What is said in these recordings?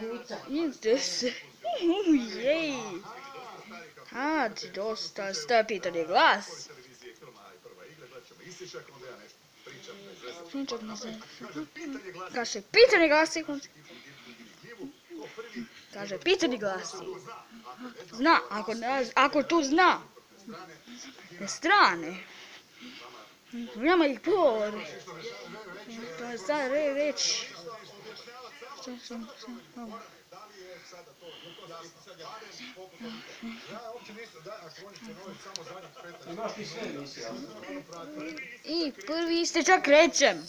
Buca. Idite se. Jej. A, ti dosta ste pitanje glas. Pričak ne znam. Kaže, pitanje glasi. Kaže, pitanje glasi. Zna, ako, ako tu zna. Ne strane. Nema ih. To je sad re, reći. Šta sam, sam, Imaš ti sve emisije, I prvi istečak krećem.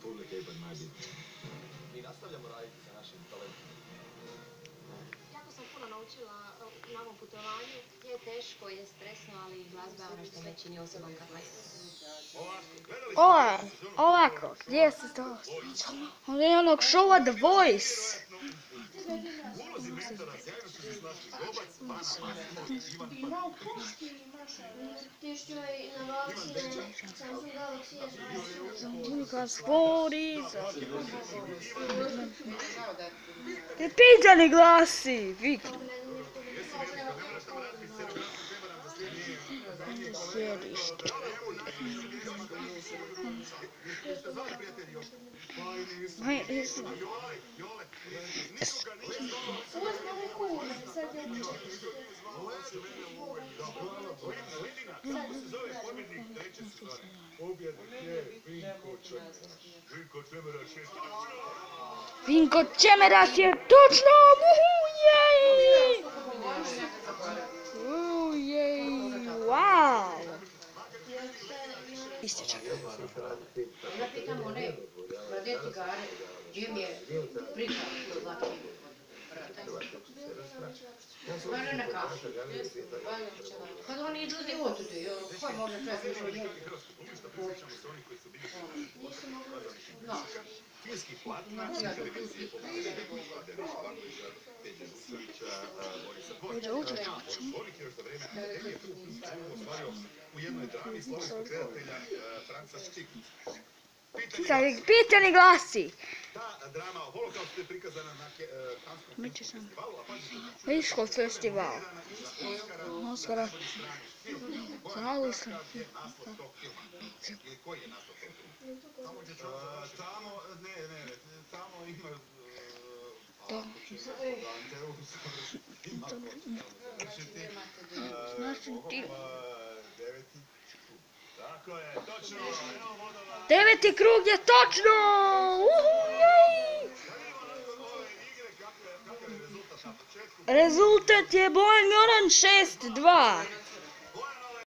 Jako putovanju. Je teško, je stresno, ali glazba je ono što me čini osobom kakva je. Ova, ovako, gdje se to? Ovdje je onog šova The Voice. U puški imaš Ti što je na Galaxy, Samsung Galaxy S20. Luka Sporica. I pitanje glasi, vikni. Sjedište. Aj, jes- Uzme ruku, sad je Vinko Čemeraš je točno! Ujej! Ja pitam one, cigare, gdje mi je priča od zlatke Stvarno na kašu. Kad oni otude, ko može čovjek više odjeti? No. Ja to tu Uđe, uđe, Pitanje, pitanje glasi. drama o holokaustu je prikazana na e, Kanskom Među sam. Viškov festival. Oskara. Znali sam. Koji je naslov tog filma? E, Tamo, ne, ne, tamo ima e. E, Znači ti. Deveti krug. Tako je, točno, evo vodova. Deveti krug je točno! Uhu, jej! Ove igre, kakav je rezultat je Bojan Goran 6-2.